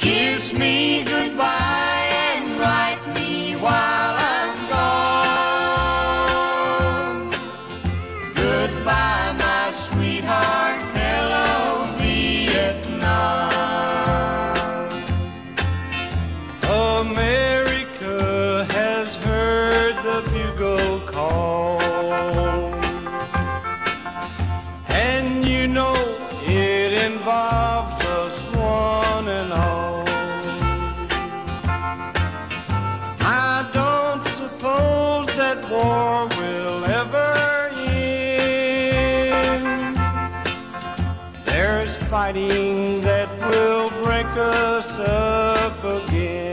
kiss me goodbye and write me while I'm gone. Goodbye, my sweetheart. Hello, Vietnam. America has heard the bugle call. And you know it involves that war will ever end. There's fighting that will break us up again.